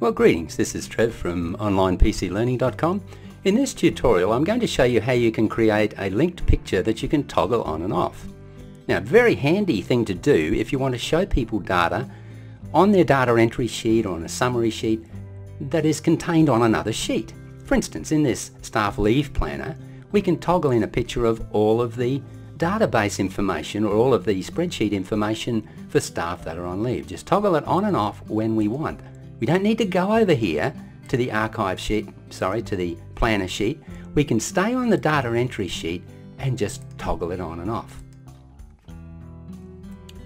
Well greetings, this is Trev from onlinepclearning.com. In this tutorial I'm going to show you how you can create a linked picture that you can toggle on and off. Now very handy thing to do if you want to show people data on their data entry sheet or on a summary sheet that is contained on another sheet. For instance, in this staff leave planner we can toggle in a picture of all of the database information or all of the spreadsheet information for staff that are on leave. Just toggle it on and off when we want. We don't need to go over here to the archive sheet, sorry, to the planner sheet. We can stay on the data entry sheet and just toggle it on and off.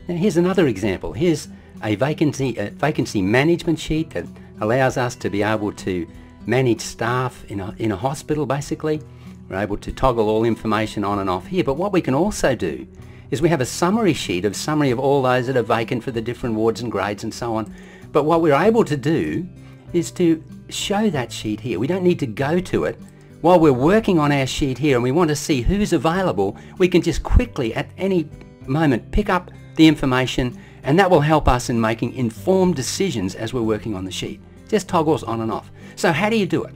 Now here's another example. Here's a vacancy, a vacancy management sheet that allows us to be able to manage staff in a, in a hospital basically. We're able to toggle all information on and off here. But what we can also do is we have a summary sheet of summary of all those that are vacant for the different wards and grades and so on. But what we're able to do is to show that sheet here. We don't need to go to it. While we're working on our sheet here and we want to see who's available, we can just quickly at any moment pick up the information and that will help us in making informed decisions as we're working on the sheet. Just toggles on and off. So how do you do it?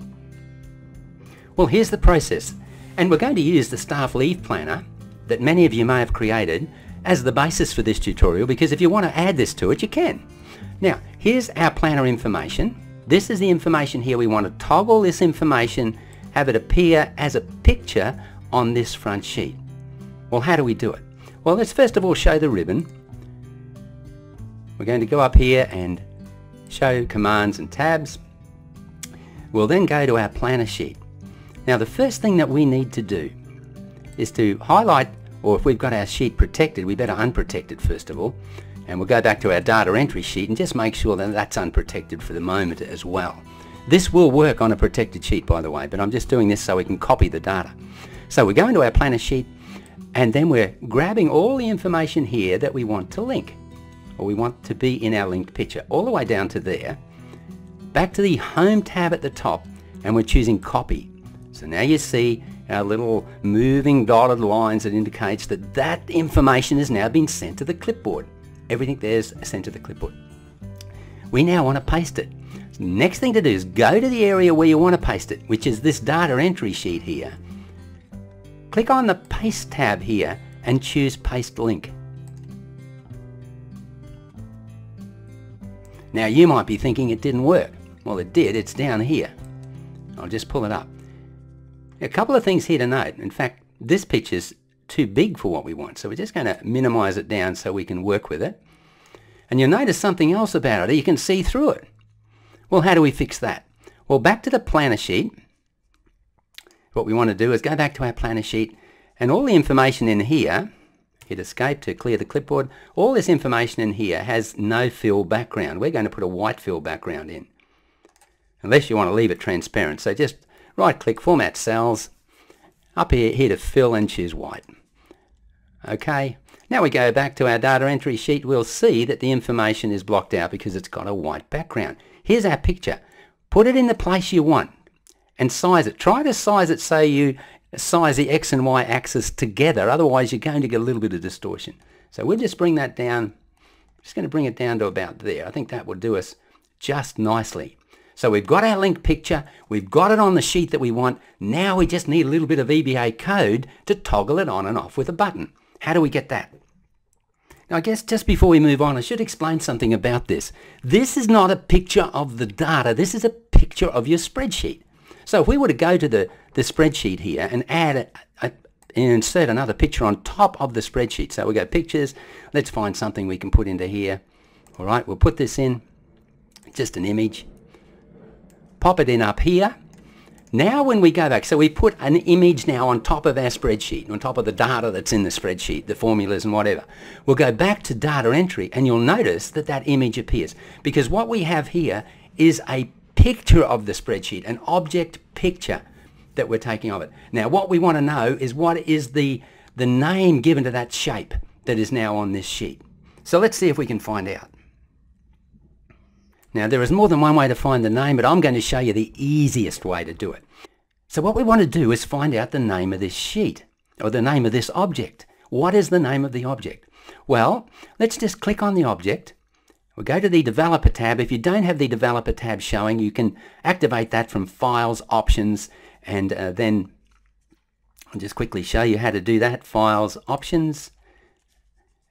Well, here's the process. And we're going to use the staff leave planner that many of you may have created as the basis for this tutorial because if you want to add this to it, you can. Now, here's our planner information. This is the information here. We want to toggle this information, have it appear as a picture on this front sheet. Well, how do we do it? Well, let's first of all show the ribbon. We're going to go up here and show commands and tabs. We'll then go to our planner sheet. Now, the first thing that we need to do is to highlight, or if we've got our sheet protected, we better unprotect it first of all. And we'll go back to our data entry sheet and just make sure that that's unprotected for the moment as well. This will work on a protected sheet by the way, but I'm just doing this so we can copy the data. So we go into our planner sheet and then we're grabbing all the information here that we want to link or we want to be in our linked picture all the way down to there back to the home tab at the top and we're choosing copy so now you see our little moving dotted lines that indicates that that information has now been sent to the clipboard everything there's sent to the clipboard. We now want to paste it. Next thing to do is go to the area where you want to paste it, which is this data entry sheet here. Click on the Paste tab here and choose Paste Link. Now you might be thinking it didn't work. Well it did, it's down here. I'll just pull it up. A couple of things here to note. In fact, this picture's too big for what we want. So we're just going to minimize it down so we can work with it. And you'll notice something else about it. You can see through it. Well, how do we fix that? Well, back to the planner sheet. What we want to do is go back to our planner sheet and all the information in here, hit escape to clear the clipboard, all this information in here has no fill background. We're going to put a white fill background in. Unless you want to leave it transparent. So just right click, format cells, up here, here to fill and choose white. Okay, now we go back to our data entry sheet. We'll see that the information is blocked out because it's got a white background. Here's our picture. Put it in the place you want and size it. Try to size it so you size the X and Y axis together. Otherwise, you're going to get a little bit of distortion. So we'll just bring that down. Just going to bring it down to about there. I think that will do us just nicely. So we've got our link picture, we've got it on the sheet that we want, now we just need a little bit of VBA code to toggle it on and off with a button. How do we get that? Now I guess just before we move on, I should explain something about this. This is not a picture of the data, this is a picture of your spreadsheet. So if we were to go to the, the spreadsheet here and add a, a, insert another picture on top of the spreadsheet. So we go pictures, let's find something we can put into here. All right, we'll put this in, just an image pop it in up here. Now when we go back, so we put an image now on top of our spreadsheet, on top of the data that's in the spreadsheet, the formulas and whatever. We'll go back to data entry and you'll notice that that image appears because what we have here is a picture of the spreadsheet, an object picture that we're taking of it. Now what we want to know is what is the, the name given to that shape that is now on this sheet. So let's see if we can find out. Now there is more than one way to find the name, but I'm going to show you the easiest way to do it. So what we want to do is find out the name of this sheet, or the name of this object. What is the name of the object? Well, let's just click on the object. We'll go to the Developer tab. If you don't have the Developer tab showing, you can activate that from Files, Options, and uh, then I'll just quickly show you how to do that. Files, Options,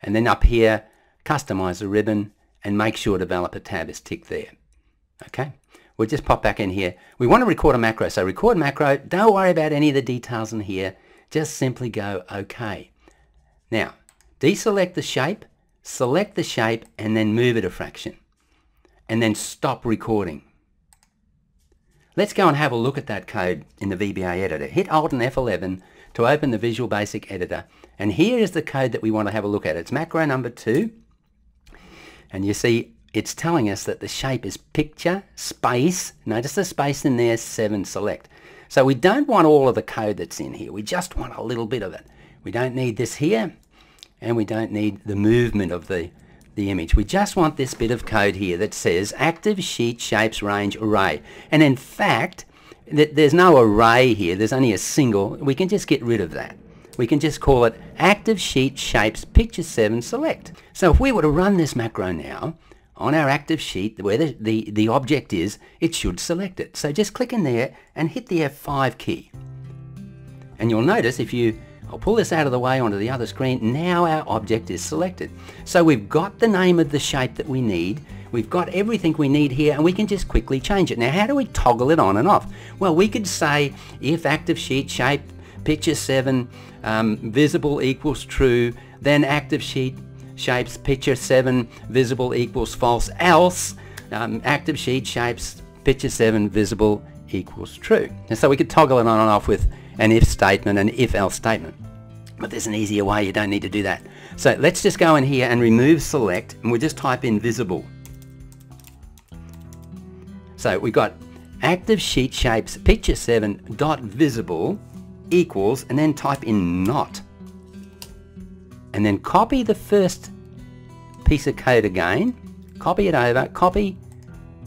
and then up here, Customize the ribbon, and make sure Developer tab is ticked there. Okay, we'll just pop back in here. We want to record a macro, so record macro. Don't worry about any of the details in here. Just simply go OK. Now, deselect the shape, select the shape, and then move it a fraction. And then stop recording. Let's go and have a look at that code in the VBA editor. Hit Alt and F11 to open the Visual Basic editor. And here is the code that we want to have a look at. It's macro number two. And you see it's telling us that the shape is picture, space, notice the space in there, 7 select. So we don't want all of the code that's in here. We just want a little bit of it. We don't need this here, and we don't need the movement of the, the image. We just want this bit of code here that says active sheet shapes range array. And in fact, th there's no array here. There's only a single. We can just get rid of that. We can just call it active sheet shapes picture 7 select. So if we were to run this macro now, on our active sheet where the, the, the object is, it should select it. So just click in there and hit the F5 key. And you'll notice if you, I'll pull this out of the way onto the other screen, now our object is selected. So we've got the name of the shape that we need, we've got everything we need here and we can just quickly change it. Now how do we toggle it on and off? Well we could say if active sheet shape picture 7 um, visible equals true, then active sheet shapes picture 7 visible equals false, else um, active sheet shapes picture 7 visible equals true. And so we could toggle it on and off with an if statement and if else statement. But there's an easier way, you don't need to do that. So let's just go in here and remove select and we'll just type in visible. So we've got active sheet shapes picture 7 dot visible equals and then type in not and then copy the first piece of code again, copy it over, copy,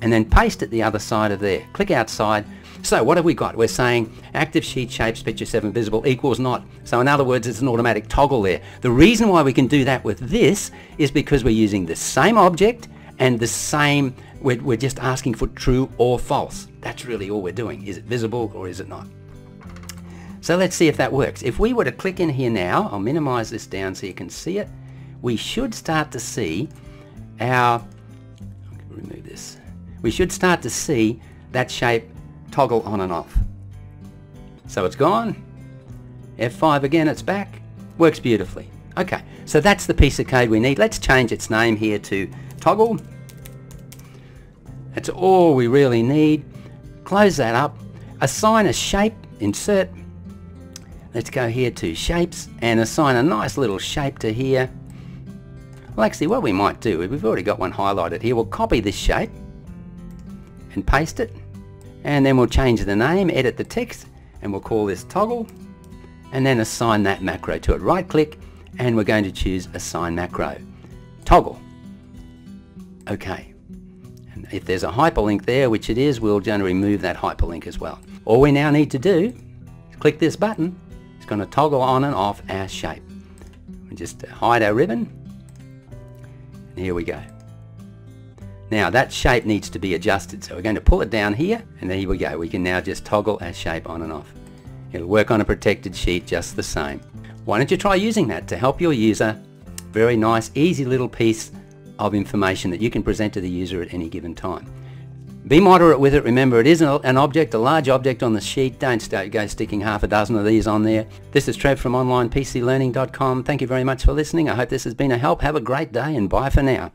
and then paste it the other side of there. Click outside. So what have we got? We're saying active sheet shapes picture 7 visible equals not. So in other words, it's an automatic toggle there. The reason why we can do that with this is because we're using the same object and the same, we're, we're just asking for true or false. That's really all we're doing. Is it visible or is it not? So let's see if that works. If we were to click in here now, I'll minimize this down so you can see it. We should start to see our, remove this. We should start to see that shape toggle on and off. So it's gone. F5 again, it's back. Works beautifully. Okay, so that's the piece of code we need. Let's change its name here to toggle. That's all we really need. Close that up. Assign a shape, insert Let's go here to shapes and assign a nice little shape to here. Well actually what we might do, we've already got one highlighted here, we'll copy this shape and paste it and then we'll change the name, edit the text and we'll call this toggle and then assign that macro to it. Right click and we're going to choose assign macro. Toggle. Okay. And if there's a hyperlink there, which it is, we'll to remove that hyperlink as well. All we now need to do is click this button going to toggle on and off our shape. We just uh, hide our ribbon. And here we go. Now that shape needs to be adjusted. So we're going to pull it down here and there we go. We can now just toggle our shape on and off. It'll work on a protected sheet just the same. Why don't you try using that to help your user? Very nice, easy little piece of information that you can present to the user at any given time. Be moderate with it. Remember, it is an object, a large object on the sheet. Don't start, go sticking half a dozen of these on there. This is Trev from OnlinePCLearning.com. Thank you very much for listening. I hope this has been a help. Have a great day and bye for now.